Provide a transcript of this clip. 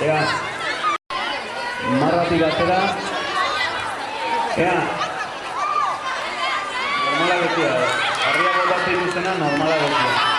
Ea, marratik atera. Ea, normala betia. Eh. Harriak bat egin normala betia.